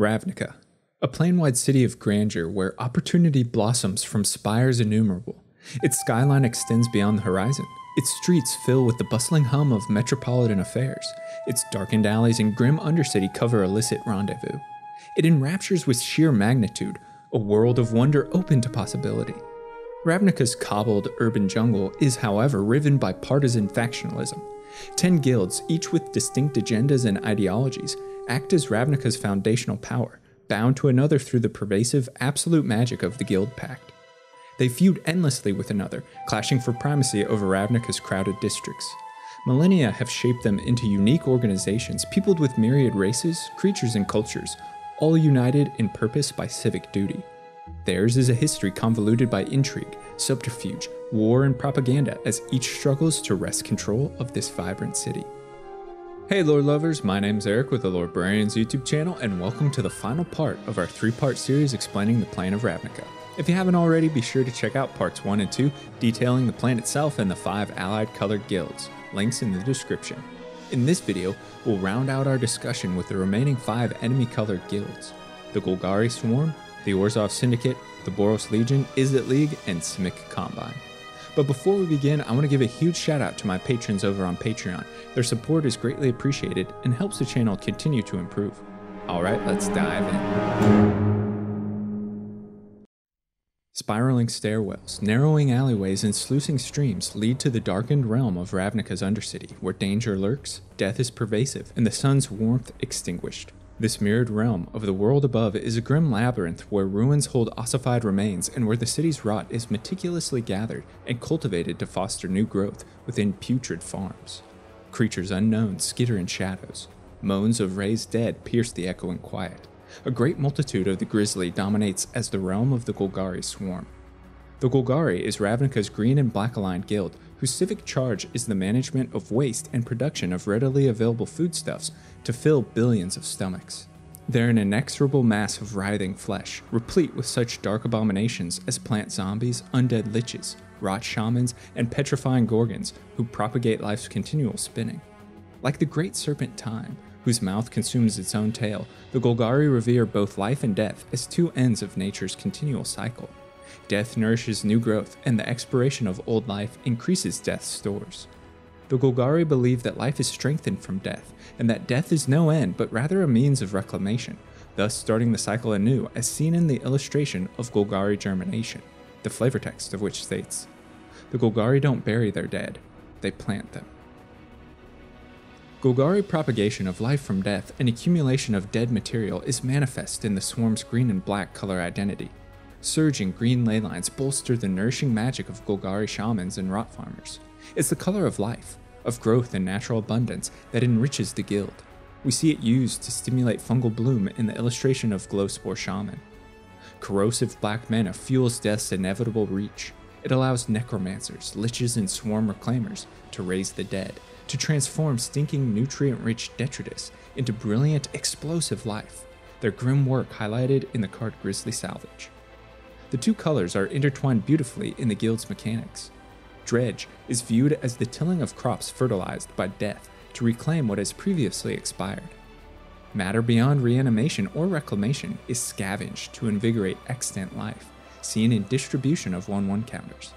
Ravnica, a plain-wide city of grandeur where opportunity blossoms from spires innumerable. Its skyline extends beyond the horizon. Its streets fill with the bustling hum of metropolitan affairs. Its darkened alleys and grim undercity cover illicit rendezvous. It enraptures with sheer magnitude, a world of wonder open to possibility. Ravnica's cobbled urban jungle is, however, riven by partisan factionalism. Ten guilds, each with distinct agendas and ideologies, act as Ravnica's foundational power, bound to another through the pervasive, absolute magic of the Guild Pact. They feud endlessly with another, clashing for primacy over Ravnica's crowded districts. Millennia have shaped them into unique organizations peopled with myriad races, creatures, and cultures, all united in purpose by civic duty. Theirs is a history convoluted by intrigue, subterfuge, war, and propaganda as each struggles to wrest control of this vibrant city. Hey lore lovers, my name's Eric with the Lorebrarians YouTube channel, and welcome to the final part of our three-part series explaining the plane of Ravnica. If you haven't already, be sure to check out parts 1 and 2, detailing the plane itself and the 5 allied colored guilds, links in the description. In this video, we'll round out our discussion with the remaining 5 enemy colored guilds, the Golgari Swarm, the Orzhov Syndicate, the Boros Legion, Izzet League, and Simic Combine. But before we begin, I want to give a huge shout out to my patrons over on Patreon. Their support is greatly appreciated and helps the channel continue to improve. Alright, let's dive in. Spiraling stairwells, narrowing alleyways, and sluicing streams lead to the darkened realm of Ravnica's Undercity, where danger lurks, death is pervasive, and the sun's warmth extinguished. This mirrored realm of the world above is a grim labyrinth where ruins hold ossified remains and where the city's rot is meticulously gathered and cultivated to foster new growth within putrid farms. Creatures unknown skitter in shadows. Moans of raised dead pierce the echoing quiet. A great multitude of the grisly dominates as the realm of the Golgari swarm. The Golgari is Ravnica's green and black aligned guild, whose civic charge is the management of waste and production of readily available foodstuffs to fill billions of stomachs. They're an inexorable mass of writhing flesh, replete with such dark abominations as plant zombies, undead liches, rot shamans, and petrifying gorgons who propagate life's continual spinning. Like the great serpent Time, whose mouth consumes its own tail, the Golgari revere both life and death as two ends of nature's continual cycle. Death nourishes new growth, and the expiration of old life increases death's stores. The Golgari believe that life is strengthened from death, and that death is no end but rather a means of reclamation, thus starting the cycle anew as seen in the illustration of Golgari germination, the flavor text of which states, The Golgari don't bury their dead, they plant them. Golgari propagation of life from death and accumulation of dead material is manifest in the swarm's green and black color identity. Surging green ley lines bolster the nourishing magic of Golgari shamans and rot farmers. It's the color of life, of growth and natural abundance that enriches the guild. We see it used to stimulate fungal bloom in the illustration of Glowspore Shaman. Corrosive black mana fuels death's inevitable reach. It allows necromancers, liches, and swarm reclaimers to raise the dead, to transform stinking nutrient-rich detritus into brilliant, explosive life, their grim work highlighted in the card Grisly Salvage. The two colors are intertwined beautifully in the guild's mechanics. Dredge is viewed as the tilling of crops fertilized by death to reclaim what has previously expired. Matter beyond reanimation or reclamation is scavenged to invigorate extant life, seen in distribution of 1 1 counters.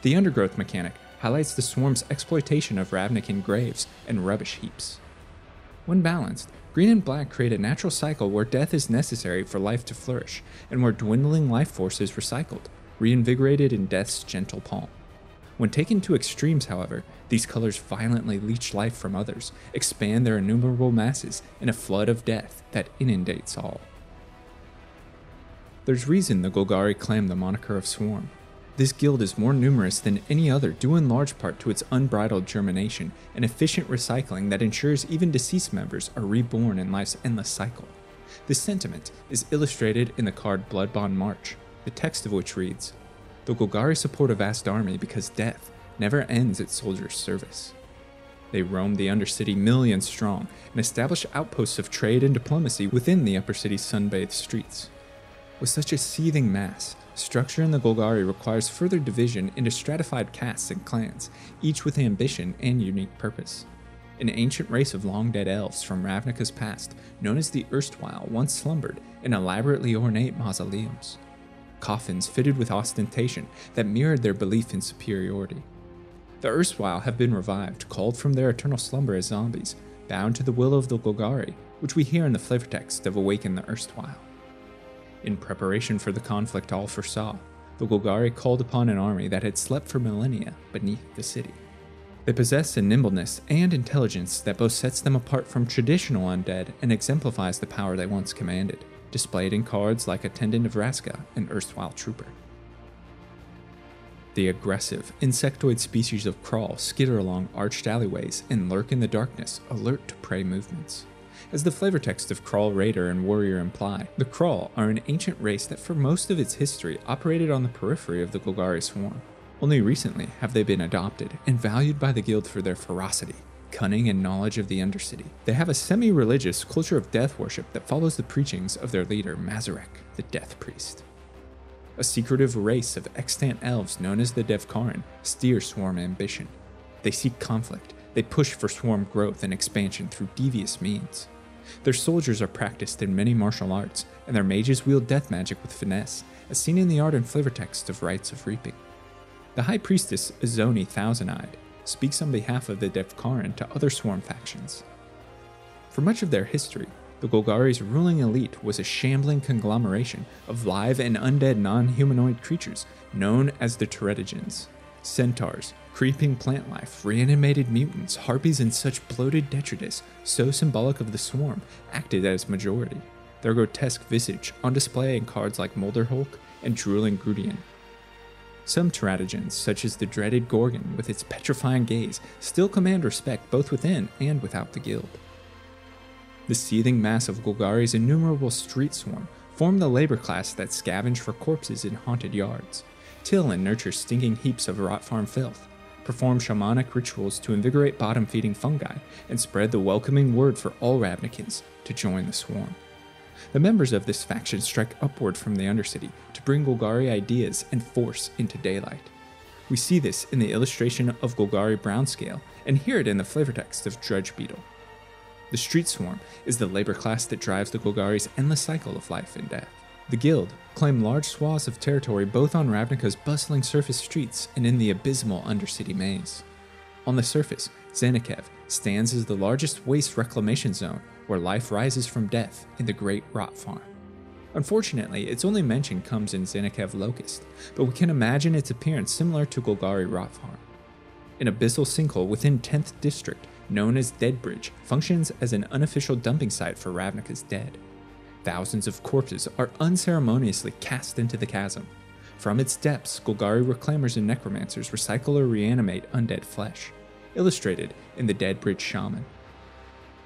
The undergrowth mechanic highlights the swarm's exploitation of Ravnican graves and rubbish heaps. When balanced, green and black create a natural cycle where death is necessary for life to flourish, and where dwindling life force is recycled, reinvigorated in death's gentle palm. When taken to extremes, however, these colors violently leech life from others, expand their innumerable masses in a flood of death that inundates all. There's reason the Golgari claim the moniker of Swarm. This guild is more numerous than any other due in large part to its unbridled germination and efficient recycling that ensures even deceased members are reborn in life's endless cycle. This sentiment is illustrated in the card Bloodbond March, the text of which reads, the Golgari support a vast army because death never ends its soldiers' service. They roam the Undercity millions strong and establish outposts of trade and diplomacy within the Upper City's sunbathed streets. With such a seething mass, structure in the Golgari requires further division into stratified castes and clans, each with ambition and unique purpose. an ancient race of long dead elves from Ravnica's past, known as the Erstwhile, once slumbered in elaborately ornate mausoleums. Coffins fitted with ostentation that mirrored their belief in superiority. The Erstwhile have been revived, called from their eternal slumber as zombies, bound to the will of the Golgari, which we hear in the flavor text of Awaken the Erstwhile. In preparation for the conflict all foresaw, the Golgari called upon an army that had slept for millennia beneath the city. They possess a nimbleness and intelligence that both sets them apart from traditional undead and exemplifies the power they once commanded, displayed in cards like Attendant of Vraska and Erstwhile Trooper. The aggressive, insectoid species of Kraul skitter along arched alleyways and lurk in the darkness, alert to prey movements. As the flavor text of Kraul Raider and Warrior imply, the Kraul are an ancient race that for most of its history operated on the periphery of the Golgari swarm. Only recently have they been adopted and valued by the guild for their ferocity, cunning, and knowledge of the Undercity. They have a semi religious culture of death worship that follows the preachings of their leader, Mazirek, the Death Priest. A secretive race of extant elves known as the Devkarin steer swarm ambition. They seek conflict, they push for swarm growth and expansion through devious means. Their soldiers are practiced in many martial arts, and their mages wield death magic with finesse, as seen in the art and flavor text of Rites of Reaping. The High Priestess Izoni Thousand Eyed speaks on behalf of the Devkarin to other swarm factions. For much of their history, the Golgari's ruling elite was a shambling conglomeration of live and undead non humanoid creatures known as the teratogens. Centaurs, creeping plant life, reanimated mutants, harpies, and such bloated detritus, so symbolic of the swarm, acted as majority. Their grotesque visage on display in cards like Molderhulk and Drooling Groodion, some teratogens, such as the dreaded Gorgon with its petrifying gaze, still command respect both within and without the guild. The seething mass of Golgari's innumerable street swarm form the labor class that scavenge for corpses in haunted yards, till and nurture stinking heaps of rot farm filth, perform shamanic rituals to invigorate bottom feeding fungi, and spread the welcoming word for all Ravnicans to join the swarm. The members of this faction strike upward from the Undercity to bring Golgari ideas and force into daylight. We see this in the illustration of Golgari Brownscale and hear it in the flavor text of Drudge Beetle. The Street Swarm is the labor class that drives the Golgari's endless cycle of life and death. The Guild claim large swaths of territory both on Ravnica's bustling surface streets and in the abysmal Undercity maze. On the surface, Zanikev stands as the largest waste reclamation zone where life rises from death in the Great Rot Farm. Unfortunately, its only mention comes in Zanikev Locust, but we can imagine its appearance similar to Golgari Rot Farm. An abyssal sinkhole within 10th District, known as Deadbridge, functions as an unofficial dumping site for Ravnica's dead. Thousands of corpses are unceremoniously cast into the chasm. From its depths, Golgari reclaimers and necromancers recycle or reanimate undead flesh, illustrated in the Deadbridge Shaman.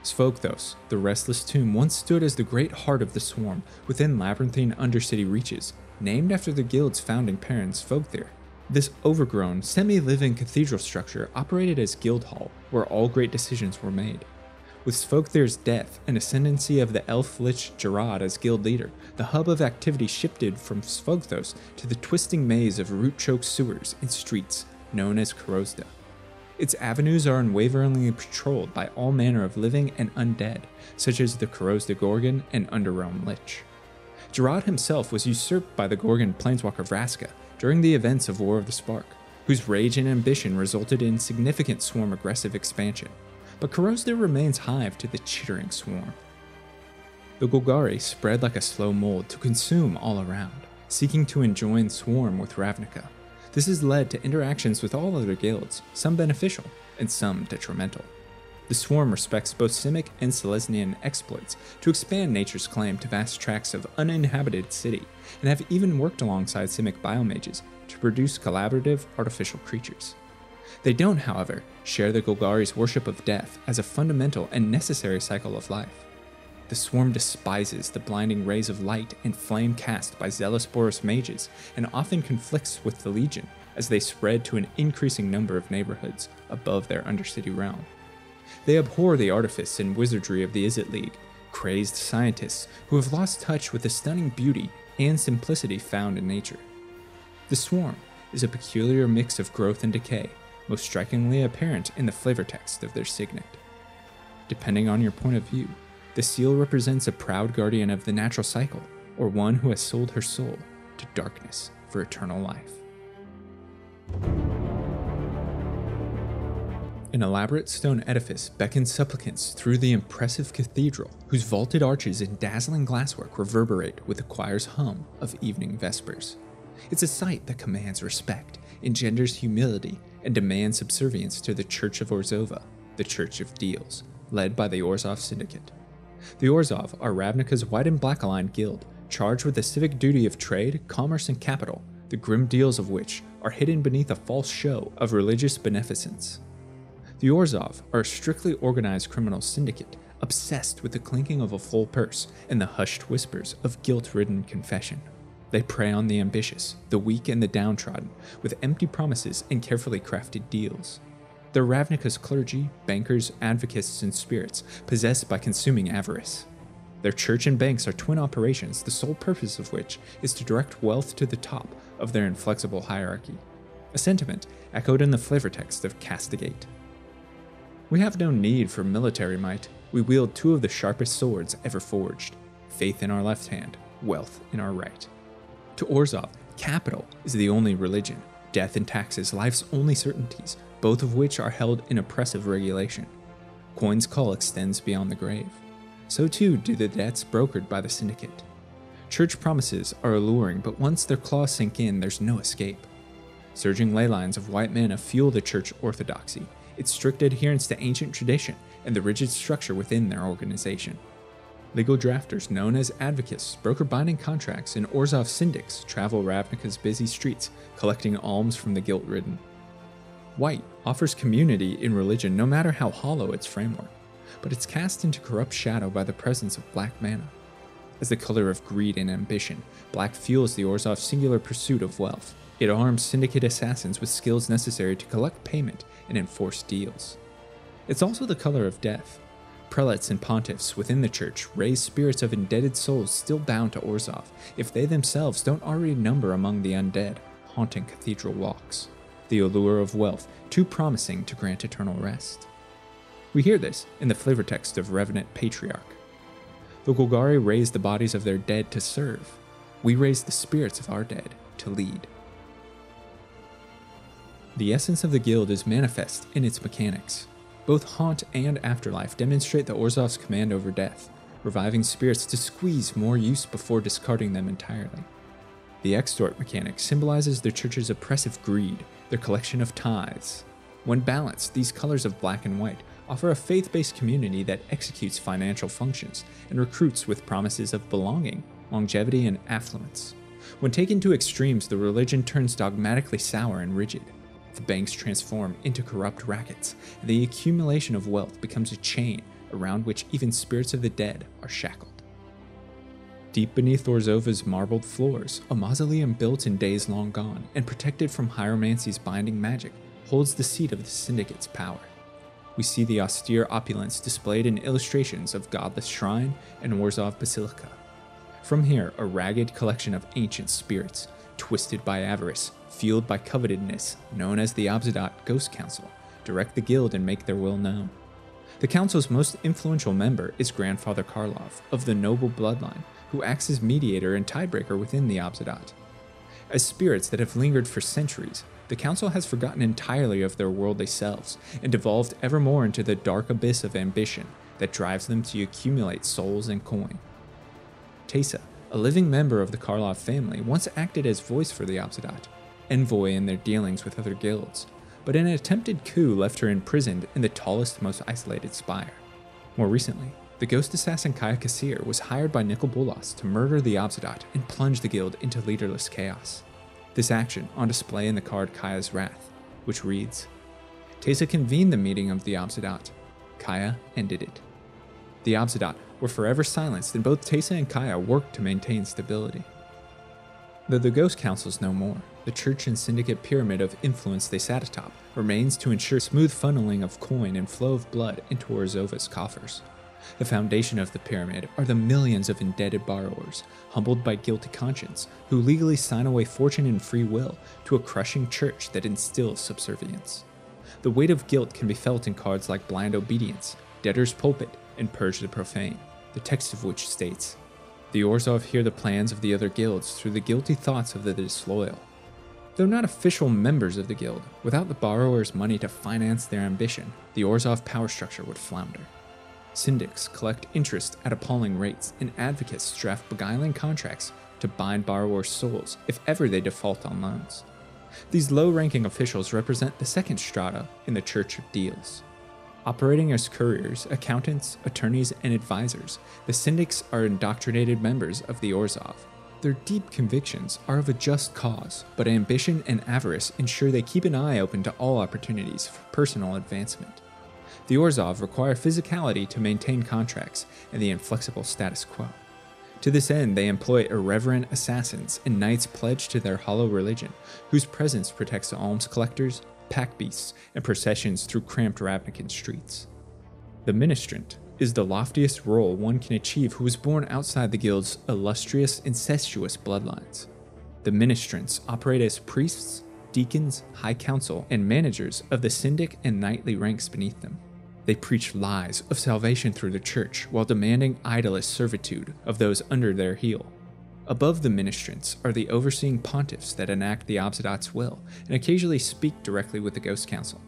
Svogthos, the restless tomb, once stood as the great heart of the swarm within labyrinthine undercity reaches, named after the guild's founding parent Svogthir. This overgrown, semi living cathedral structure operated as guild hall, where all great decisions were made. With Svogthir's death and ascendancy of the elf lich Jarad as guild leader, the hub of activity shifted from Svogthos to the twisting maze of root choked sewers and streets known as Korozda. Its avenues are unwaveringly patrolled by all manner of living and undead, such as the Korozda Gorgon and Underrealm Lich. Jarad himself was usurped by the Gorgon planeswalker Vraska during the events of War of the Spark, whose rage and ambition resulted in significant swarm aggressive expansion, but Korozda remains hive to the chittering swarm. The Golgari spread like a slow mold to consume all around, seeking to enjoin swarm with Ravnica, this has led to interactions with all other guilds, some beneficial and some detrimental. The Swarm respects both Simic and Selesnyan exploits to expand nature's claim to vast tracts of uninhabited city, and have even worked alongside Simic biomages to produce collaborative artificial creatures. They don't, however, share the Golgari's worship of death as a fundamental and necessary cycle of life. The swarm despises the blinding rays of light and flame cast by zealous Boros mages and often conflicts with the Legion as they spread to an increasing number of neighborhoods above their Undercity realm. They abhor the artifice and wizardry of the Izzet League, crazed scientists who have lost touch with the stunning beauty and simplicity found in nature. The swarm is a peculiar mix of growth and decay, most strikingly apparent in the flavor text of their signet. Depending on your point of view, the seal represents a proud guardian of the natural cycle, or one who has sold her soul to darkness for eternal life. An elaborate stone edifice beckons supplicants through the impressive cathedral, whose vaulted arches and dazzling glasswork reverberate with the choir's hum of evening vespers. It's a sight that commands respect, engenders humility, and demands subservience to the Church of Orzhova, the Church of Deals, led by the Orzhov Syndicate. The Orzhov are Ravnica's white and black aligned guild, charged with the civic duty of trade, commerce, and capital, the grim deals of which are hidden beneath a false show of religious beneficence. The Orzhov are a strictly organized criminal syndicate obsessed with the clinking of a full purse and the hushed whispers of guilt ridden confession. They prey on the ambitious, the weak, and the downtrodden with empty promises and carefully crafted deals. They're Ravnica's clergy, bankers, advocates, and spirits possessed by consuming avarice. Their church and banks are twin operations, the sole purpose of which is to direct wealth to the top of their inflexible hierarchy. A sentiment echoed in the flavor text of Castigate. We have no need for military might. We wield two of the sharpest swords ever forged faith in our left hand, wealth in our right. To Orzhov, capital is the only religion, death and taxes life's only certainties, both of which are held in oppressive regulation. Coin's call extends beyond the grave. So too do the debts brokered by the syndicate. Church promises are alluring, but once their claws sink in, there's no escape. Surging ley lines of white men fuel the church orthodoxy, its strict adherence to ancient tradition, and the rigid structure within their organization. Legal drafters known as advocates broker binding contracts, and Orzhov syndics travel Ravnica's busy streets collecting alms from the guilt ridden. White offers community in religion no matter how hollow its framework, but it's cast into corrupt shadow by the presence of black mana. As the color of greed and ambition, black fuels the Orzhov singular pursuit of wealth. It arms syndicate assassins with skills necessary to collect payment and enforce deals. It's also the color of death. Prelates and pontiffs within the church raise spirits of indebted souls still bound to Orzhov if they themselves don't already number among the undead haunting cathedral walks. The allure of wealth too promising to grant eternal rest. We hear this in the flavor text of Revenant Patriarch. The Golgari raise the bodies of their dead to serve. We raise the spirits of our dead to lead. The essence of the guild is manifest in its mechanics. Both Haunt and Afterlife demonstrate the Orzhov's command over death, reviving spirits to squeeze more use before discarding them entirely. The extort mechanic symbolizes the church's oppressive greed, their collection of tithes. When balanced, these colors of black and white offer a faith based community that executes financial functions and recruits with promises of belonging, longevity, and affluence. When taken to extremes, the religion turns dogmatically sour and rigid. The banks transform into corrupt rackets, and the accumulation of wealth becomes a chain around which even spirits of the dead are shackled. Deep beneath Orzhova's marbled floors, a mausoleum built in days long gone and protected from hieromancy's binding magic holds the seat of the Syndicate's power. We see the austere opulence displayed in illustrations of Godless Shrine and Orzhov Basilica. From here, a ragged collection of ancient spirits, twisted by avarice, fueled by covetedness, known as the Obzedat Ghost Council, direct the guild and make their will known. The council's most influential member is Grandfather Karlov of the noble bloodline, who acts as mediator and tiebreaker within the Obzedat. As spirits that have lingered for centuries, the council has forgotten entirely of their worldly selves and devolved ever more into the dark abyss of ambition that drives them to accumulate souls and coin. Teysa, a living member of the Karlov family, once acted as voice for the Obzedat, envoy in their dealings with other guilds, but an attempted coup left her imprisoned in the tallest, most isolated spire. More recently, the ghost assassin Kaya Kassir was hired by Nicol Bolas to murder the Obzedat and plunge the guild into leaderless chaos. This action on display in the card Kaya's Wrath, which reads Teysa convened the meeting of the Obzedat. Kaya ended it. The Obzedat were forever silenced, and both Teysa and Kaya worked to maintain stability. Though the Ghost Council's no more, the church and syndicate pyramid of influence they sat atop remains to ensure smooth funneling of coin and flow of blood into Orzhova's coffers. The foundation of the pyramid are the millions of indebted borrowers, humbled by guilty conscience, who legally sign away fortune and free will to a crushing church that instills subservience. The weight of guilt can be felt in cards like Blind Obedience, debtor's pulpit and purge the profane, the text of which states The Orzhov hear the plans of the other guilds through the guilty thoughts of the disloyal. Though not official members of the guild, without the borrower's money to finance their ambition, the Orzhov power structure would flounder. Syndics collect interest at appalling rates, and advocates draft beguiling contracts to bind borrowers' souls if ever they default on loans. These low ranking officials represent the second strata in the Church of Deals. Operating as couriers, accountants, attorneys, and advisors, the syndics are indoctrinated members of the Orzhov. Their deep convictions are of a just cause, but ambition and avarice ensure they keep an eye open to all opportunities for personal advancement. The Orzhov require physicality to maintain contracts and the inflexible status quo. To this end, they employ irreverent assassins and knights pledged to their hollow religion, whose presence protects alms collectors, pack beasts, and processions through cramped Ravnican streets. The ministrant is the loftiest role one can achieve who was born outside the guild's illustrious incestuous bloodlines. The ministrants operate as priests, deacons, high council, and managers of the syndic and knightly ranks beneath them. They preach lies of salvation through the church while demanding idolist servitude of those under their heel. Above the ministrants are the overseeing pontiffs that enact the Obzedat's will and occasionally speak directly with the Ghost Council.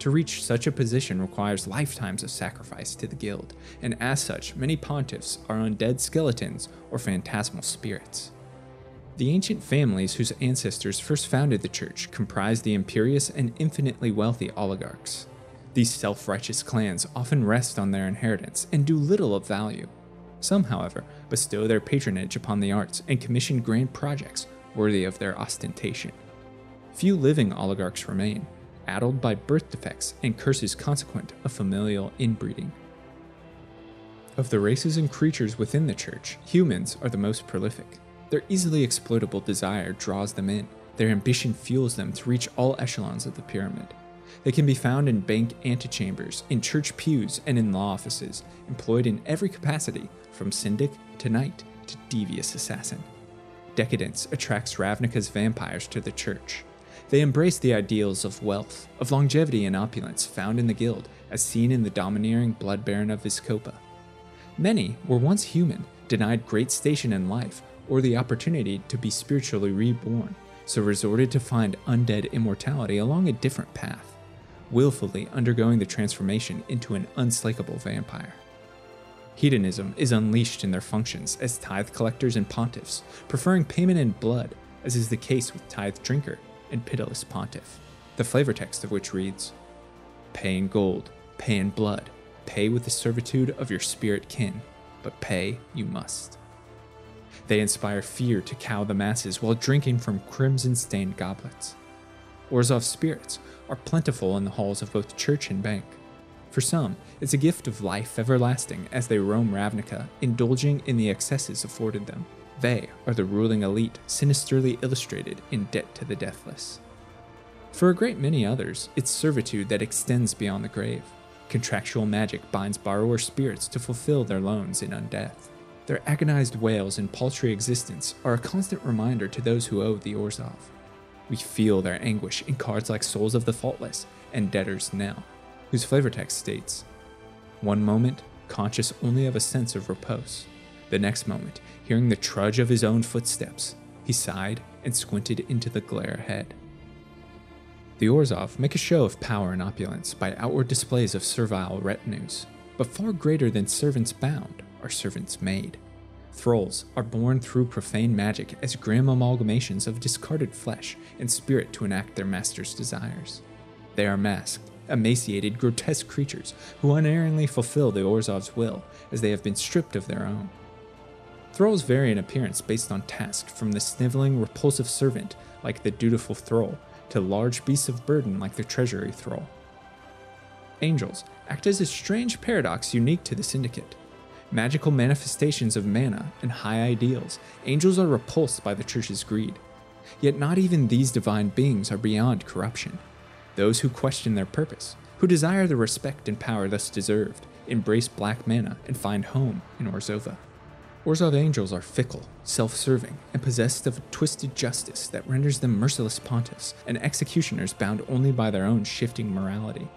To reach such a position requires lifetimes of sacrifice to the guild, and as such, many pontiffs are undead skeletons or phantasmal spirits. The ancient families whose ancestors first founded the church comprise the imperious and infinitely wealthy oligarchs. These self righteous clans often rest on their inheritance and do little of value. Some, however, bestow their patronage upon the arts and commission grand projects worthy of their ostentation. Few living oligarchs remain, addled by birth defects and curses consequent of familial inbreeding. Of the races and creatures within the church, humans are the most prolific. Their easily exploitable desire draws them in, their ambition fuels them to reach all echelons of the pyramid. They can be found in bank antechambers, in church pews, and in law offices, employed in every capacity, from syndic to knight to devious assassin. Decadence attracts Ravnica's vampires to the church. They embrace the ideals of wealth, of longevity and opulence found in the guild, as seen in the domineering blood baron of Vizkopa. Many were once human, denied great station in life or the opportunity to be spiritually reborn, so resorted to find undead immortality along a different path willfully undergoing the transformation into an unslakable vampire. Hedonism is unleashed in their functions as tithe collectors and pontiffs, preferring payment in blood, as is the case with tithe drinker and pitiless pontiff, the flavor text of which reads Pay in gold, pay in blood, pay with the servitude of your spirit kin, but pay you must. They inspire fear to cow the masses while drinking from crimson stained goblets. Orzhov spirits are plentiful in the halls of both church and bank. For some, it's a gift of life everlasting as they roam Ravnica, indulging in the excesses afforded them. They are the ruling elite, sinisterly illustrated in Debt to the Deathless. For a great many others, it's servitude that extends beyond the grave. Contractual magic binds borrower spirits to fulfill their loans in undeath. Their agonized wails and paltry existence are a constant reminder to those who owe the Orzhov. We feel their anguish in cards like Souls of the Faultless and Debtor's Knell, whose flavor text states One moment, conscious only of a sense of repose. The next moment, hearing the trudge of his own footsteps, he sighed and squinted into the glare ahead. The Orzhov make a show of power and opulence by outward displays of servile retinues, but far greater than servants bound are servants made. Thralls are born through profane magic as grim amalgamations of discarded flesh and spirit to enact their master's desires. They are masked, emaciated, grotesque creatures who unerringly fulfill the Orzhov's will as they have been stripped of their own. Thralls vary in appearance based on task, from the sniveling, repulsive servant like the dutiful thrall to large beasts of burden like the treasury thrall. Angels act as a strange paradox unique to the Syndicate magical manifestations of mana and high ideals, angels are repulsed by the church's greed. Yet not even these divine beings are beyond corruption. Those who question their purpose, who desire the respect and power thus deserved, embrace black mana and find home in Orzhova. Orzhov angels are fickle, self serving, and possessed of a twisted justice that renders them merciless pontiffs and executioners bound only by their own shifting morality.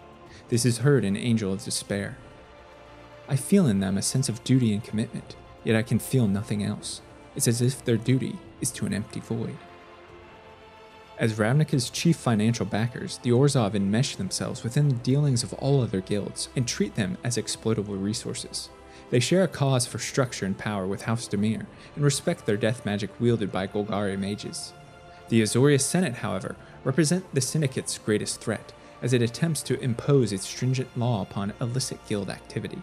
This is heard in Angel of Despair, I feel in them a sense of duty and commitment, yet I can feel nothing else. It's as if their duty is to an empty void. As Ravnica's chief financial backers, the Orzhov enmesh themselves within the dealings of all other guilds and treat them as exploitable resources. They share a cause for structure and power with House Dimir and respect their death magic wielded by Golgari mages. The Azorius Senate, however, represent the Syndicate's greatest threat, as it attempts to impose its stringent law upon illicit guild activity.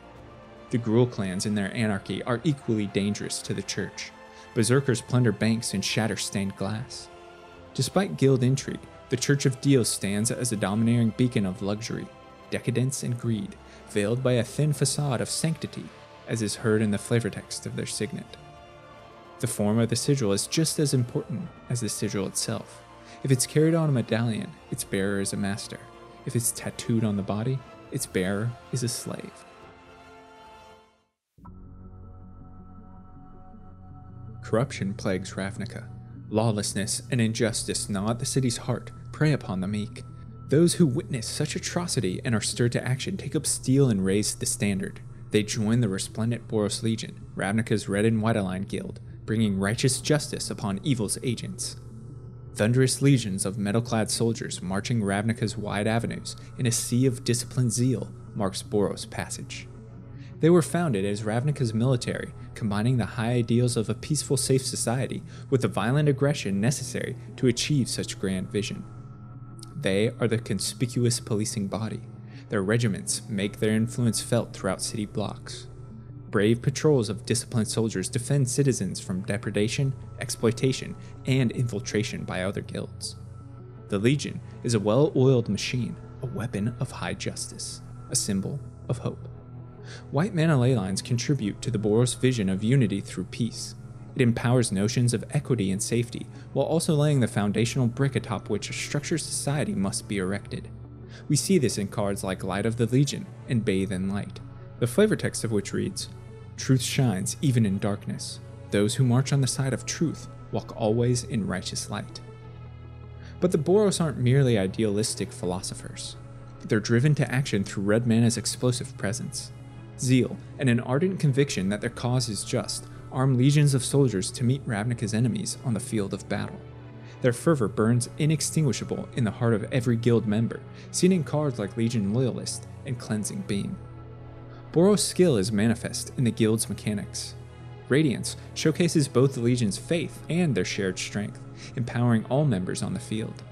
The Gruul clans in their anarchy are equally dangerous to the Church. Berserkers plunder banks and shatter stained glass. Despite guild intrigue, the Church of Deals stands as a domineering beacon of luxury, decadence, and greed, veiled by a thin facade of sanctity, as is heard in the flavor text of their signet. The form of the sigil is just as important as the sigil itself. If it's carried on a medallion, its bearer is a master. If it's tattooed on the body, its bearer is a slave. Corruption plagues Ravnica. Lawlessness and injustice gnaw at the city's heart, prey upon the meek. Those who witness such atrocity and are stirred to action take up steel and raise the standard. They join the resplendent Boros Legion, Ravnica's red and white aligned guild, bringing righteous justice upon evil's agents. Thunderous legions of metal clad soldiers marching Ravnica's wide avenues in a sea of disciplined zeal marks Boros' passage. They were founded as Ravnica's military, combining the high ideals of a peaceful, safe society with the violent aggression necessary to achieve such grand vision. They are the conspicuous policing body. Their regiments make their influence felt throughout city blocks. Brave patrols of disciplined soldiers defend citizens from depredation, exploitation, and infiltration by other guilds. The Legion is a well oiled machine, a weapon of high justice, a symbol of hope. White mana ley lines contribute to the Boros vision of unity through peace. It empowers notions of equity and safety, while also laying the foundational brick atop which a structured society must be erected. We see this in cards like Light of the Legion and Bathe in Light, the flavor text of which reads Truth shines even in darkness. Those who march on the side of truth walk always in righteous light. But the Boros aren't merely idealistic philosophers. They're driven to action through Red Mana's explosive presence zeal, and an ardent conviction that their cause is just, arm legions of soldiers to meet Ravnica's enemies on the field of battle. Their fervor burns inextinguishable in the heart of every guild member, seen in cards like Legion Loyalist and Cleansing Beam. Boros' skill is manifest in the guild's mechanics. Radiance showcases both the Legion's faith and their shared strength, empowering all members on the field.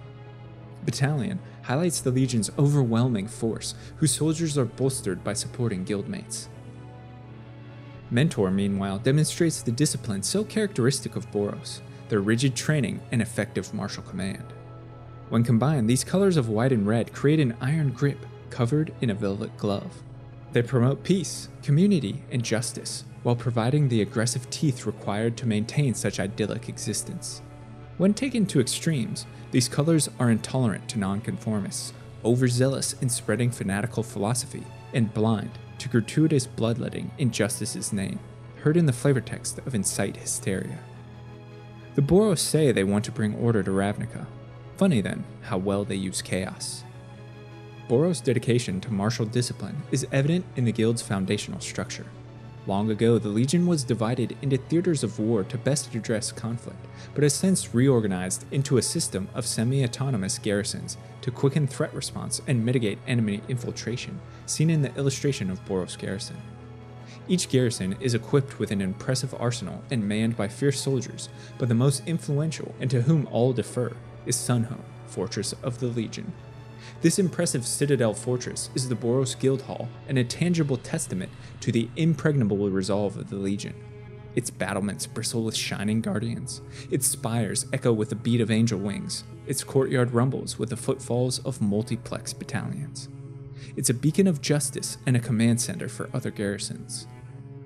Battalion highlights the Legion's overwhelming force, whose soldiers are bolstered by supporting guildmates. Mentor, meanwhile, demonstrates the discipline so characteristic of Boros, their rigid training and effective martial command. When combined, these colors of white and red create an iron grip covered in a velvet glove. They promote peace, community, and justice, while providing the aggressive teeth required to maintain such idyllic existence. When taken to extremes, these colors are intolerant to nonconformists, overzealous in spreading fanatical philosophy, and blind to gratuitous bloodletting in justice's name, heard in the flavor text of Incite Hysteria. The Boros say they want to bring order to Ravnica. Funny then, how well they use chaos. Boros' dedication to martial discipline is evident in the guild's foundational structure. Long ago, the Legion was divided into theaters of war to best address conflict, but has since reorganized into a system of semi autonomous garrisons to quicken threat response and mitigate enemy infiltration, seen in the illustration of Boros Garrison. Each garrison is equipped with an impressive arsenal and manned by fierce soldiers, but the most influential, and to whom all defer, is Sunhome, Fortress of the Legion, this impressive citadel fortress is the Boros Guild Hall and a tangible testament to the impregnable resolve of the Legion. Its battlements bristle with shining guardians, its spires echo with the beat of angel wings, its courtyard rumbles with the footfalls of multiplex battalions. It's a beacon of justice and a command center for other garrisons.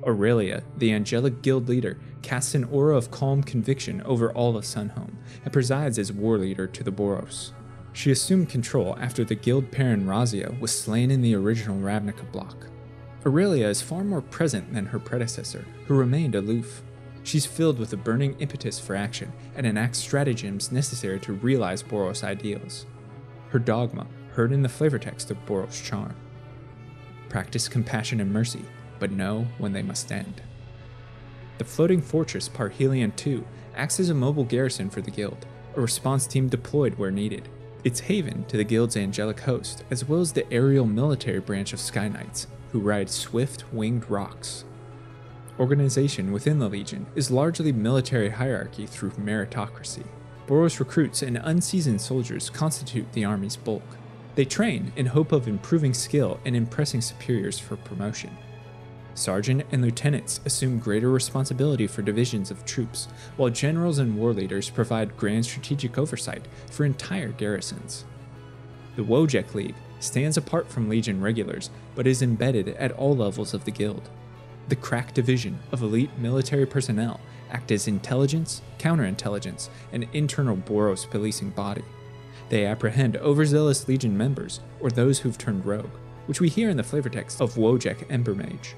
Aurelia, the angelic guild leader, casts an aura of calm conviction over all of Sunhome and presides as war leader to the Boros. She assumed control after the guild parent Razia was slain in the original Ravnica block. Aurelia is far more present than her predecessor, who remained aloof. She's filled with a burning impetus for action and enacts stratagems necessary to realize Boros' ideals. Her dogma, heard in the flavor text of Boros' charm. Practice compassion and mercy, but know when they must end. The floating fortress Parhelion II acts as a mobile garrison for the guild, a response team deployed where needed. It's haven to the guild's angelic host, as well as the aerial military branch of Sky Knights, who ride swift winged rocs. Organization within the Legion is largely military hierarchy through meritocracy. Boros recruits and unseasoned soldiers constitute the army's bulk. They train in hope of improving skill and impressing superiors for promotion. Sergeant and lieutenants assume greater responsibility for divisions of troops, while generals and war leaders provide grand strategic oversight for entire garrisons. The Wojek League stands apart from Legion regulars, but is embedded at all levels of the guild. The crack division of elite military personnel act as intelligence, counterintelligence, and internal Boros policing body. They apprehend overzealous Legion members or those who've turned rogue, which we hear in the flavor text of Wojek Embermage.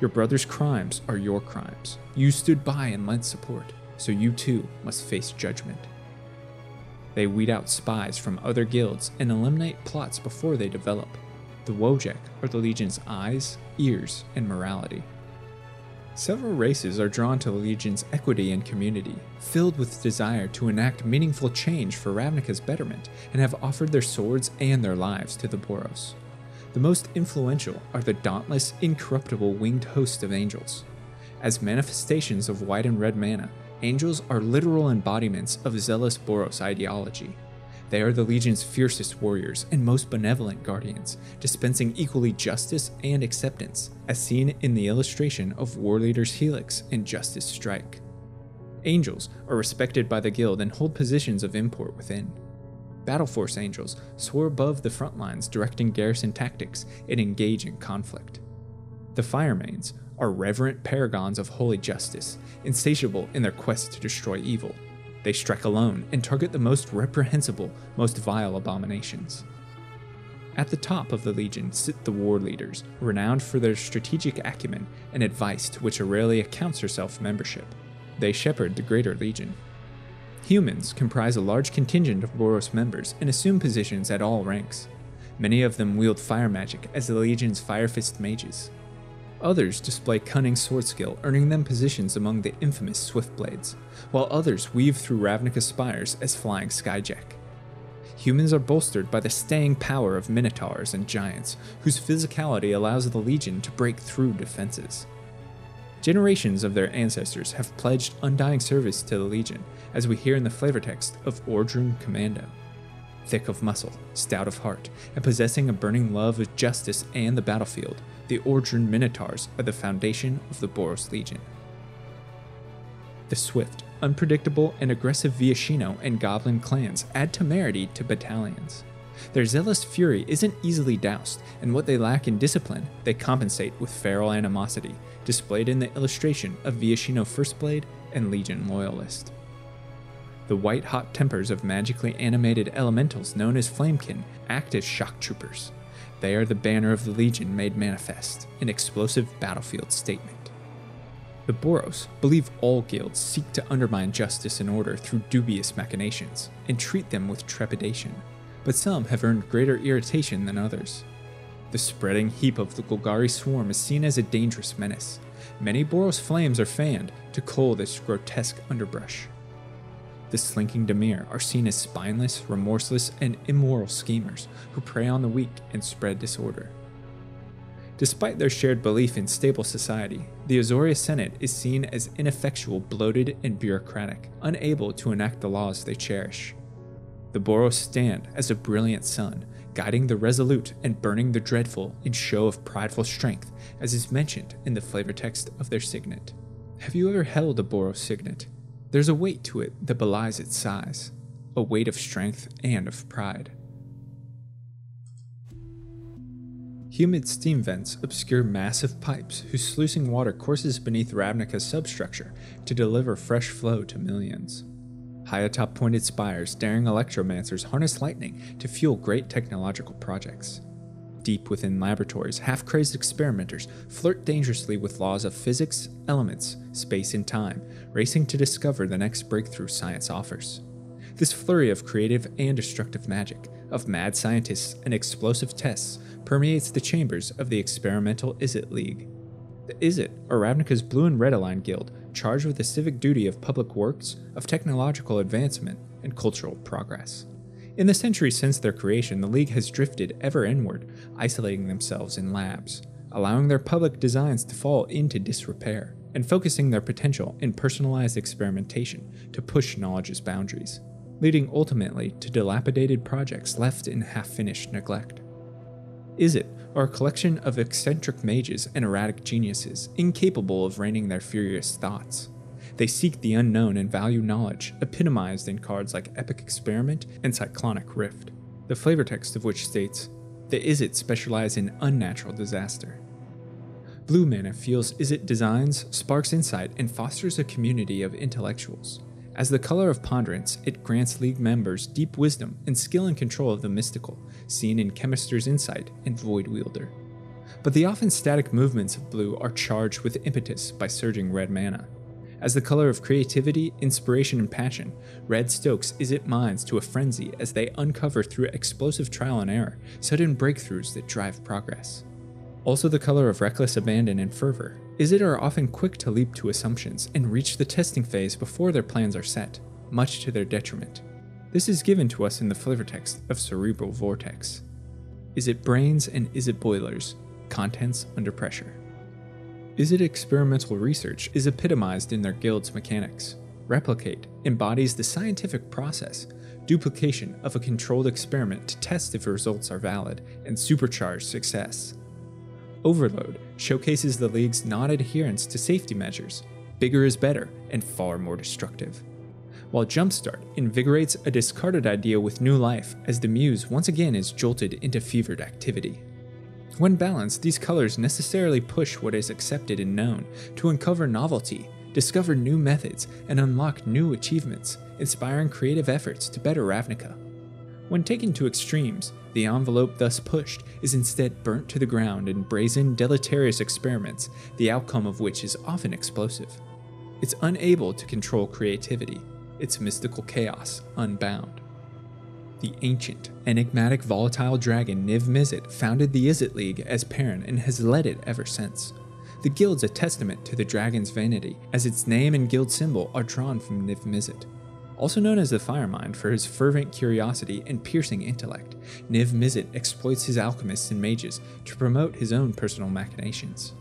Your brother's crimes are your crimes. You stood by and lent support, so you too must face judgment. They weed out spies from other guilds and eliminate plots before they develop. The Wojek are the Legion's eyes, ears, and morality. Several races are drawn to the Legion's equity and community, filled with desire to enact meaningful change for Ravnica's betterment, and have offered their swords and their lives to the Boros. The most influential are the dauntless, incorruptible winged host of angels. As manifestations of white and red mana, angels are literal embodiments of zealous Boros ideology. They are the Legion's fiercest warriors and most benevolent guardians, dispensing equally justice and acceptance, as seen in the illustration of War Leaders Helix and Justice Strike. Angels are respected by the Guild and hold positions of import within. Battle Force Angels soar above the front lines directing garrison tactics and engage in conflict. The Firemanes are reverent paragons of holy justice, insatiable in their quest to destroy evil. They strike alone and target the most reprehensible, most vile abominations. At the top of the Legion sit the war leaders, renowned for their strategic acumen and advice to which Aurelia counts herself membership. They shepherd the greater Legion, Humans comprise a large contingent of Boros members and assume positions at all ranks. Many of them wield fire magic as the Legion's Fire Fist mages. Others display cunning sword skill, earning them positions among the infamous Swiftblades, while others weave through Ravnica's spires as flying Skyjek. Humans are bolstered by the staying power of Minotaurs and Giants, whose physicality allows the Legion to break through defenses. Generations of their ancestors have pledged undying service to the Legion, as we hear in the flavor text of Ordruun Commando. Thick of muscle, stout of heart, and possessing a burning love of justice and the battlefield, the Ordruun Minotaurs are the foundation of the Boros Legion. The swift, unpredictable, and aggressive Viashino and Goblin clans add temerity to battalions. Their zealous fury isn't easily doused, and what they lack in discipline, they compensate with feral animosity, displayed in the illustration of Viashino First Blade and Legion Loyalist. The white hot tempers of magically animated elementals known as Flamekin act as shock troopers. They are the banner of the Legion made manifest, an explosive battlefield statement. The Boros believe all guilds seek to undermine justice and order through dubious machinations, and treat them with trepidation, but some have earned greater irritation than others. The spreading heap of the Golgari swarm is seen as a dangerous menace. Many Boros flames are fanned to coal this grotesque underbrush. The slinking Dimir are seen as spineless, remorseless, and immoral schemers who prey on the weak and spread disorder. Despite their shared belief in stable society, the Azoria Senate is seen as ineffectual, bloated, and bureaucratic, unable to enact the laws they cherish. The Boros stand as a brilliant sun, guiding the resolute and burning the dreadful in show of prideful strength, as is mentioned in the flavor text of their signet. Have you ever held a Boros signet? There's a weight to it that belies its size, a weight of strength and of pride. Humid steam vents obscure massive pipes whose sluicing water courses beneath Ravnica's substructure to deliver fresh flow to millions. High atop pointed spires, daring electromancers harness lightning to fuel great technological projects. Deep within laboratories, half crazed experimenters flirt dangerously with laws of physics, elements, space, and time, racing to discover the next breakthrough science offers. This flurry of creative and destructive magic, of mad scientists and explosive tests, permeates the chambers of the experimental Izzet League. The Izzet are Ravnica's Blue and Red Aligned Guild, charged with the civic duty of public works, of technological advancement, and cultural progress. In the centuries since their creation, the League has drifted ever inward, isolating themselves in labs, allowing their public designs to fall into disrepair, and focusing their potential in personalized experimentation to push knowledge's boundaries, leading ultimately to dilapidated projects left in half finished neglect. Izzet are a collection of eccentric mages and erratic geniuses, incapable of reining their furious thoughts. They seek the unknown and value knowledge, epitomized in cards like Epic Experiment and Cyclonic Rift, the flavor text of which states, The Izzet specialize in unnatural disaster. Blue Mana fuels Izzet designs, sparks insight, and fosters a community of intellectuals. As the color of ponderance, it grants League members deep wisdom and skill and control of the mystical, seen in Chemister's Insight and Void Wielder. But the often static movements of blue are charged with impetus by surging red mana. As the color of creativity, inspiration, and passion, red stokes Izzet minds to a frenzy as they uncover through explosive trial and error sudden breakthroughs that drive progress. Also, the color of reckless abandon and fervor, Izzet are often quick to leap to assumptions and reach the testing phase before their plans are set, much to their detriment. This is given to us in the flavor text of Cerebral Vortex. Izzet brains and Izzet boilers, contents under pressure. Izzet experimental research is epitomized in their guild's mechanics. Replicate embodies the scientific process, duplication of a controlled experiment to test if results are valid, and supercharge success. Overload showcases the League's non adherence to safety measures. Bigger is better and far more destructive. While Jumpstart invigorates a discarded idea with new life as the muse once again is jolted into fevered activity. When balanced, these colors necessarily push what is accepted and known to uncover novelty, discover new methods, and unlock new achievements, inspiring creative efforts to better Ravnica. When taken to extremes, the envelope thus pushed is instead burnt to the ground in brazen, deleterious experiments, the outcome of which is often explosive. It's unable to control creativity, its mystical chaos unbound. The ancient, enigmatic, volatile dragon Niv Mizzet founded the Izzet League as parun and has led it ever since. The guild's a testament to the dragon's vanity, as its name and guild symbol are drawn from Niv Mizzet. Also known as the Firemind for his fervent curiosity and piercing intellect, Niv Mizzet exploits his alchemists and mages to promote his own personal machinations.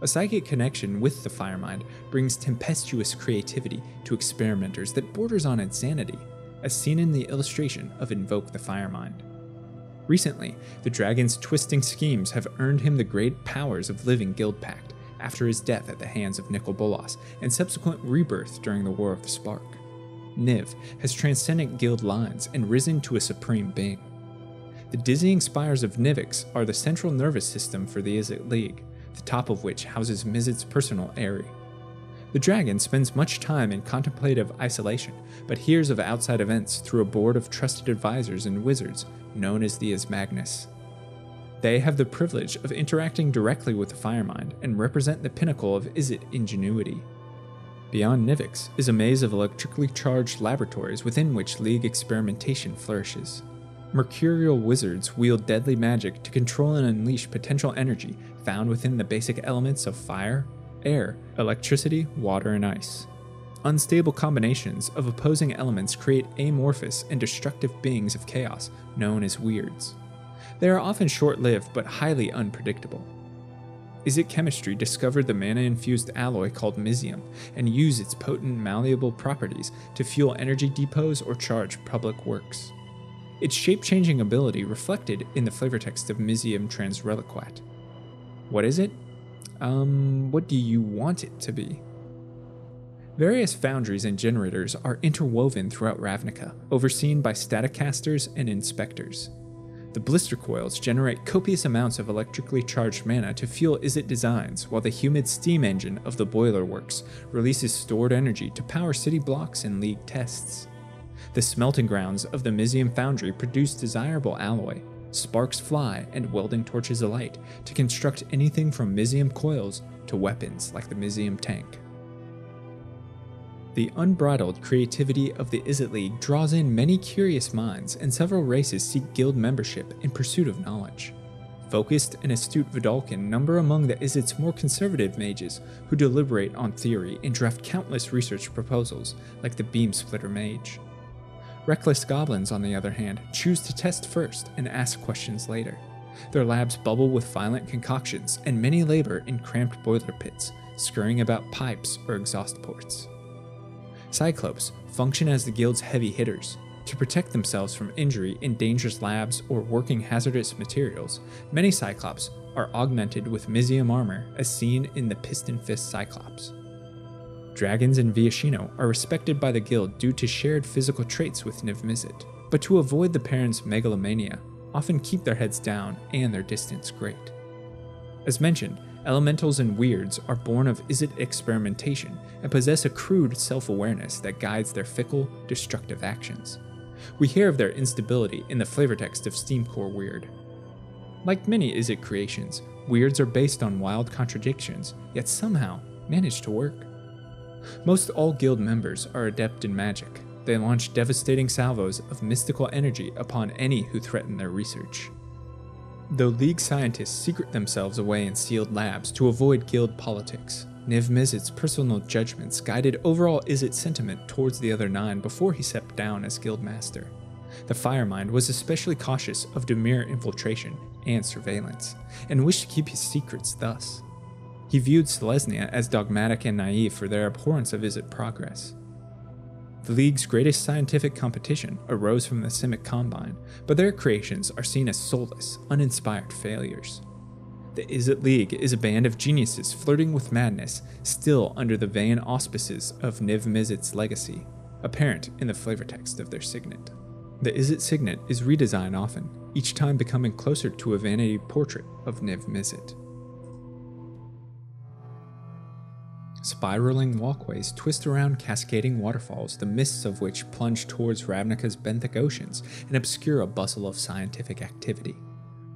A psychic connection with the Firemind brings tempestuous creativity to experimenters that borders on insanity, as seen in the illustration of Invoke the Firemind. Recently, the dragon's twisting schemes have earned him the great powers of living Guild Pact after his death at the hands of Nicol Bolas and subsequent rebirth during the War of the Spark. Niv has transcended guild lines and risen to a supreme being. The dizzying spires of Nivix are the central nervous system for the Izzet League, the top of which houses Mizzet's personal Eyrie. The dragon spends much time in contemplative isolation, but hears of outside events through a board of trusted advisors and wizards known as the Izmagnus. They have the privilege of interacting directly with the Firemind and represent the pinnacle of Izzet ingenuity. Beyond Nivix is a maze of electrically charged laboratories within which League experimentation flourishes. Mercurial wizards wield deadly magic to control and unleash potential energy found within the basic elements of fire, air, electricity, water, and ice. Unstable combinations of opposing elements create amorphous and destructive beings of chaos known as weirds. They are often short lived but highly unpredictable. Izzet Chemistry discovered the mana infused alloy called Mizzium and used its potent malleable properties to fuel energy depots or charge public works. Its shape changing ability reflected in the flavor text of Mizzium Transreliquat. What is it? Um, what do you want it to be? Various foundries and generators are interwoven throughout Ravnica, overseen by staticasters and inspectors. The blister coils generate copious amounts of electrically charged mana to fuel Izzet designs, while the humid steam engine of the boiler works releases stored energy to power city blocks and league tests. The smelting grounds of the Mizzium foundry produce desirable alloy, Sparks fly and welding torches alight to construct anything from Mizzium coils to weapons like the Mizzium tank. The unbridled creativity of the Izzet League draws in many curious minds, and several races seek guild membership in pursuit of knowledge. Focused and astute Vedalken number among the Izzet's more conservative mages who deliberate on theory and draft countless research proposals, like the Beam Splitter Mage. Reckless goblins, on the other hand, choose to test first and ask questions later. Their labs bubble with violent concoctions, and many labor in cramped boiler pits, scurrying about pipes or exhaust ports. Cyclopes function as the guild's heavy hitters. To protect themselves from injury in dangerous labs or working hazardous materials, many Cyclops are augmented with Mizzium armor as seen in the Piston Fist Cyclops. Dragons in Viashino are respected by the guild due to shared physical traits with Niv Mizzet, but to avoid the parun's megalomania, often keep their heads down and their distance great. As mentioned, elementals and weirds are born of Izzet experimentation and possess a crude self awareness that guides their fickle, destructive actions. We hear of their instability in the flavor text of Steamcore Weird. Like many Izzet creations, weirds are based on wild contradictions, yet somehow manage to work. Most all guild members are adept in magic. They launch devastating salvos of mystical energy upon any who threaten their research. Though League scientists secret themselves away in sealed labs to avoid guild politics, Niv Mizzet's personal judgments guided overall Izzet sentiment towards the other nine before he stepped down as guild master. The Firemind was especially cautious of Dimir infiltration and surveillance, and wished to keep his secrets thus. He viewed Selesnya as dogmatic and naive for their abhorrence of Izzet progress. The League's greatest scientific competition arose from the Simic Combine, but their creations are seen as soulless, uninspired failures. The Izzet League is a band of geniuses flirting with madness, still under the vain auspices of Niv Mizzet's legacy, apparent in the flavor text of their signet. The Izzet signet is redesigned often, each time becoming closer to a vanity portrait of Niv Mizzet. Spiraling walkways twist around cascading waterfalls, the mists of which plunge towards Ravnica's benthic oceans and obscure a bustle of scientific activity.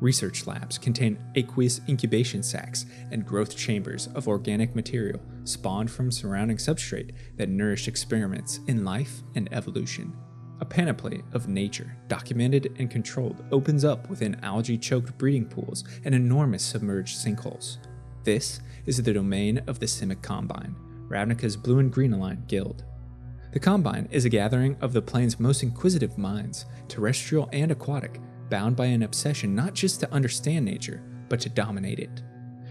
Research labs contain aqueous incubation sacs and growth chambers of organic material spawned from surrounding substrate that nourish experiments in life and evolution. A panoply of nature, documented and controlled, opens up within algae choked breeding pools and enormous submerged sinkholes. This is the domain of the Simic Combine, Ravnica's blue and green aligned guild. The Combine is a gathering of the plane's most inquisitive minds, terrestrial and aquatic, bound by an obsession not just to understand nature, but to dominate it,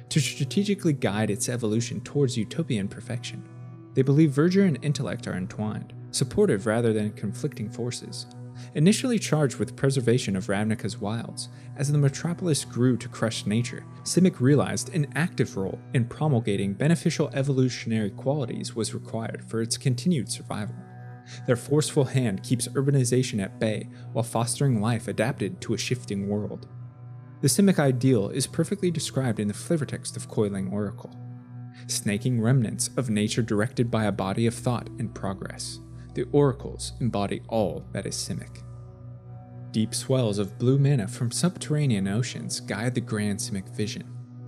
to strategically guide its evolution towards utopian perfection. They believe verdure and intellect are entwined, supportive rather than conflicting forces, Initially charged with preservation of Ravnica's wilds, as the metropolis grew to crush nature, Simic realized an active role in promulgating beneficial evolutionary qualities was required for its continued survival. Their forceful hand keeps urbanization at bay while fostering life adapted to a shifting world. The Simic ideal is perfectly described in the flavortext of Coiling Oracle snaking remnants of nature directed by a body of thought and progress. The oracles embody all that is Simic. Deep swells of blue mana from subterranean oceans guide the grand Simic vision.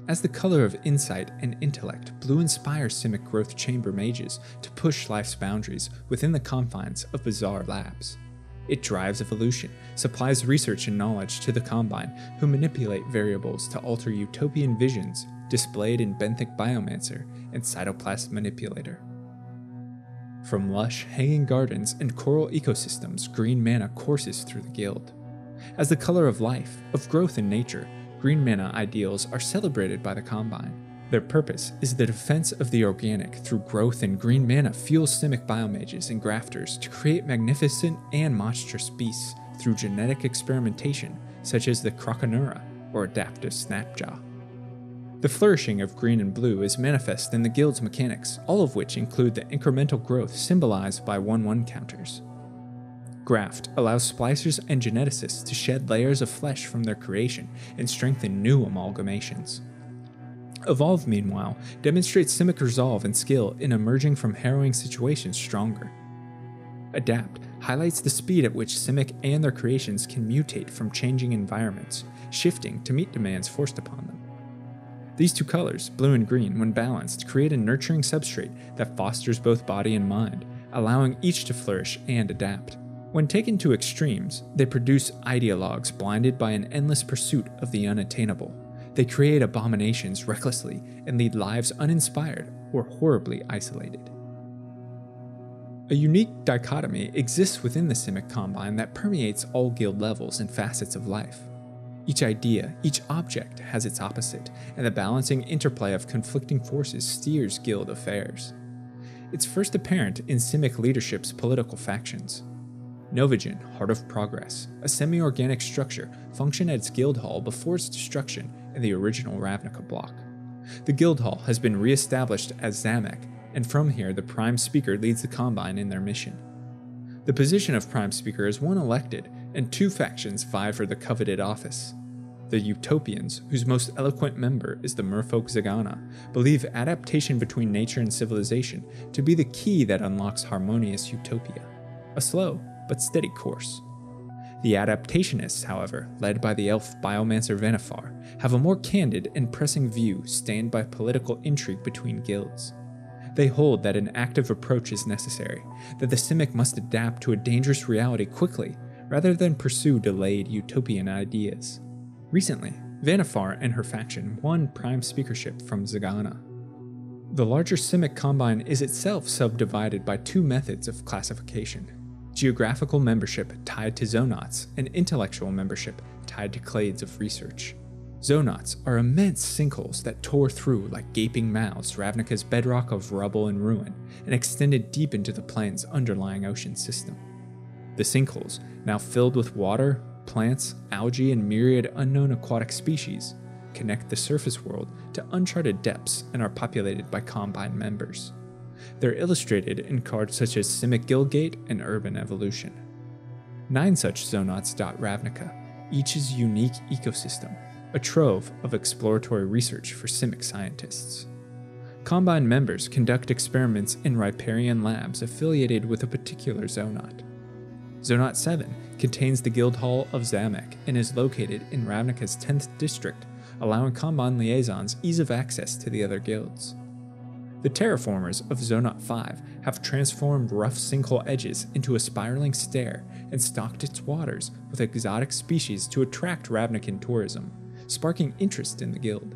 As the color of insight and intellect, blue inspires Simic growth chamber mages to push life's boundaries within the confines of bizarre labs. It drives evolution, supplies research and knowledge to the Combine, who manipulate variables to alter utopian visions displayed in benthic biomancer and cytoplast manipulator. From lush, hanging gardens and coral ecosystems, green mana courses through the guild. As the color of life, of growth in nature, green mana ideals are celebrated by the Combine. Their purpose is the defense of the organic through growth and green mana fuels Simic biomages and grafters to create magnificent and monstrous beasts through genetic experimentation, such as the Crocanura or adaptive Snapjaw. The flourishing of green and blue is manifest in the guild's mechanics, all of which include the incremental growth symbolized by 1 1 counters. Graft allows splicers and geneticists to shed layers of flesh from their creation and strengthen new amalgamations. Evolve, meanwhile, demonstrates Simic resolve and skill in emerging from harrowing situations stronger. Adapt highlights the speed at which Simic and their creations can mutate from changing environments, shifting to meet demands forced upon them. These two colors, blue and green, when balanced, create a nurturing substrate that fosters both body and mind, allowing each to flourish and adapt. When taken to extremes, they produce ideologues blinded by an endless pursuit of the unattainable. They create abominations recklessly and lead lives uninspired or horribly isolated. A unique dichotomy exists within the Simic Combine that permeates all guild levels and facets of life. Each idea, each object has its opposite, and the balancing interplay of conflicting forces steers guild affairs. It's first apparent in Simic leadership's political factions. Novijen, Heart of Progress, a semi organic structure, functioned at its guild hall before its destruction in the original Ravnica block. The guild hall has been re established as Zameck, and from here the Prime Speaker leads the Combine in their mission. The position of Prime Speaker is one elected, and two factions vie for the coveted office. The Utopians, whose most eloquent member is the Merfolk Zegana, believe adaptation between nature and civilization to be the key that unlocks harmonious utopia. A slow, but steady course. The adaptationists, however, led by the elf biomancer Vannifar, have a more candid and pressing view stained by political intrigue between guilds. They hold that an active approach is necessary, that the Simic must adapt to a dangerous reality quickly, rather than pursue delayed utopian ideas. Recently, Vannifar and her faction won prime speakership from Zegana. The larger Simic Combine is itself subdivided by two methods of classification geographical membership tied to Zonots, and intellectual membership tied to clades of research. Zonots are immense sinkholes that tore through like gaping mouths Ravnica's bedrock of rubble and ruin and extended deep into the plane's underlying ocean system. The sinkholes, now filled with water, plants, algae, and myriad unknown aquatic species, connect the surface world to uncharted depths and are populated by Combine members. They're illustrated in cards such as Simic Guildgate and Urban Evolution. Nine such zonots dot Ravnica, each is unique ecosystem, a trove of exploratory research for Simic scientists. Combine members conduct experiments in Riparian labs affiliated with a particular zonot. Zonot 7 contains the Guild Hall of Zameck and is located in Ravnica's 10th district, allowing Combine liaisons ease of access to the other guilds. The terraformers of Zonot 5 have transformed rough sinkhole edges into a spiraling stair and stocked its waters with exotic species to attract Ravnican tourism, sparking interest in the guild.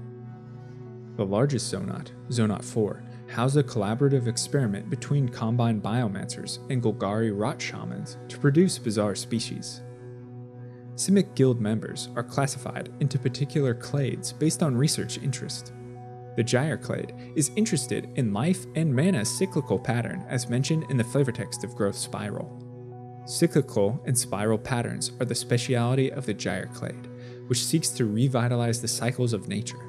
The largest Zonot, Zonot 4, housed a collaborative experiment between combine biomancers and Golgari rot shamans to produce bizarre species. Simic Guild members are classified into particular clades based on research interest. The Gyre clade is interested in life and mana's cyclical pattern as mentioned in the flavor text of Growth Spiral. Cyclical and spiral patterns are the speciality of the Gyre clade, which seeks to revitalize the cycles of nature.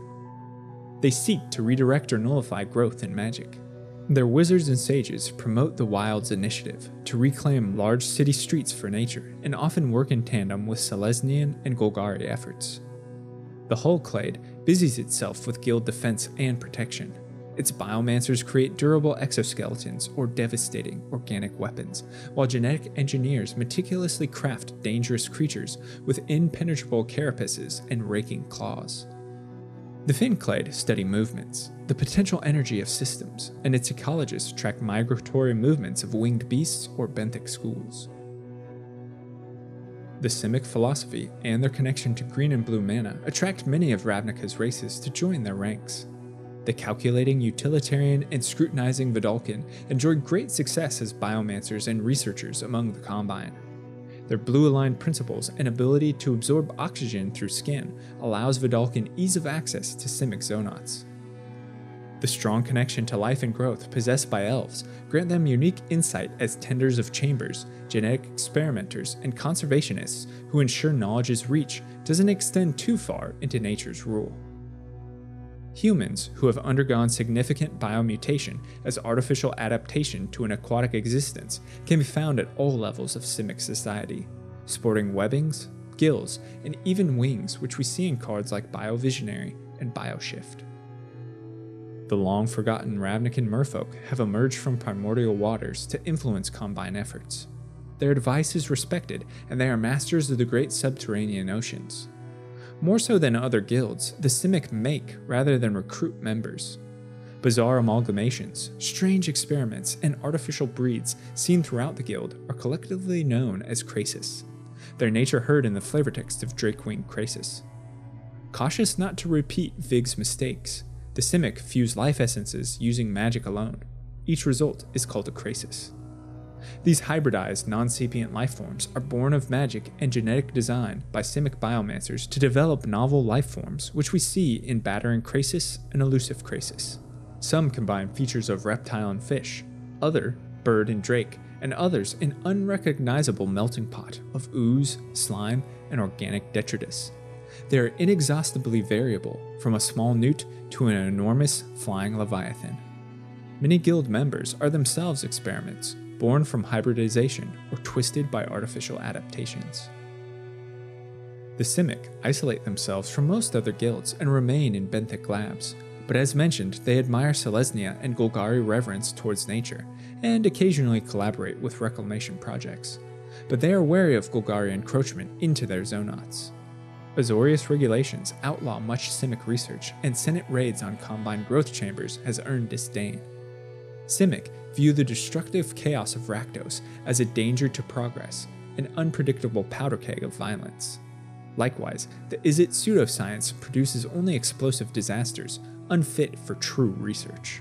They seek to redirect or nullify growth in magic. Their wizards and sages promote the Wilds initiative to reclaim large city streets for nature and often work in tandem with Selesnyan and Golgari efforts. The Hull Clade busies itself with guild defense and protection. Its biomancers create durable exoskeletons or devastating organic weapons, while genetic engineers meticulously craft dangerous creatures with impenetrable carapaces and raking claws. The Finclade study movements, the potential energy of systems, and its ecologists track migratory movements of winged beasts or benthic schools. The Simic philosophy and their connection to green and blue mana attract many of Ravnica's races to join their ranks. The calculating, utilitarian, and scrutinizing Vedalken enjoyed great success as biomancers and researchers among the Combine. Their blue aligned principles and ability to absorb oxygen through skin allows Vedalken ease of access to Simic zonots. The strong connection to life and growth possessed by elves grant them unique insight as tenders of chambers, genetic experimenters, and conservationists who ensure knowledge's reach doesn't extend too far into nature's rule. Humans who have undergone significant biomutation as artificial adaptation to an aquatic existence can be found at all levels of Simic society, sporting webbings, gills, and even wings, which we see in cards like Biovisionary and Bioshift. The long forgotten Ravnican merfolk have emerged from primordial waters to influence Combine efforts. Their advice is respected, and they are masters of the great subterranean oceans. More so than other guilds, the Simic make rather than recruit members. Bizarre amalgamations, strange experiments, and artificial breeds seen throughout the guild are collectively known as Krasis, Their nature heard in the flavor text of Drakewing Krasis. Cautious not to repeat Vig's mistakes, the Simic fuse life essences using magic alone. Each result is called a Krasis. These hybridized, non sapient life forms are born of magic and genetic design by Simic biomancers to develop novel life forms, which we see in Battering Krasis and Elusive Krasis. Some combine features of reptile and fish, other, bird and drake, and others an unrecognizable melting pot of ooze, slime, and organic detritus. They are inexhaustibly variable, from a small newt to an enormous flying leviathan. Many guild members are themselves experiments, born from hybridization or twisted by artificial adaptations. The Simic isolate themselves from most other guilds and remain in benthic labs, but as mentioned, they admire Selesnya and Golgari reverence towards nature, and occasionally collaborate with reclamation projects. But they are wary of Golgari encroachment into their zonots. Azorius regulations outlaw much Simic research, and Senate raids on Combine growth chambers has earned disdain. Simic view the destructive chaos of Rakdos as a danger to progress, an unpredictable powder keg of violence. Likewise, the Izzet pseudoscience produces only explosive disasters, unfit for true research.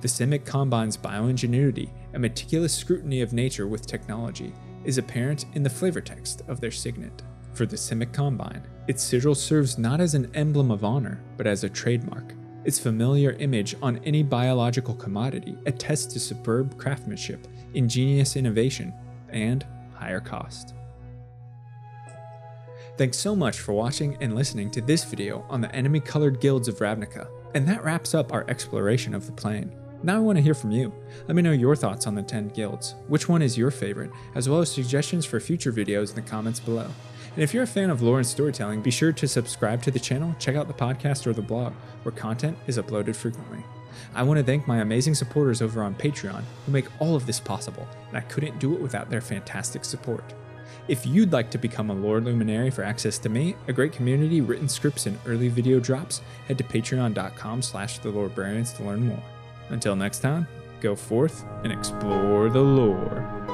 The Simic Combine's bioingenuity and meticulous scrutiny of nature with technology is apparent in the flavor text of their signet. For the Simic Combine, its sigil serves not as an emblem of honor, but as a trademark. Its familiar image on any biological commodity attests to superb craftsmanship, ingenious innovation, and higher cost. Thanks so much for watching and listening to this video on the enemy colored guilds of Ravnica. And that wraps up our exploration of the plane. Now I want to hear from you. Let me know your thoughts on the 10 guilds. Which one is your favorite, as well as suggestions for future videos in the comments below. And if you're a fan of lore and storytelling, be sure to subscribe to the channel, check out the podcast or the blog, where content is uploaded frequently. I want to thank my amazing supporters over on Patreon who make all of this possible, and I couldn't do it without their fantastic support. If you'd like to become a lore luminary for access to me, a great community, written scripts, and early video drops, head to patreon.com slash the to learn more. Until next time, go forth and explore the lore.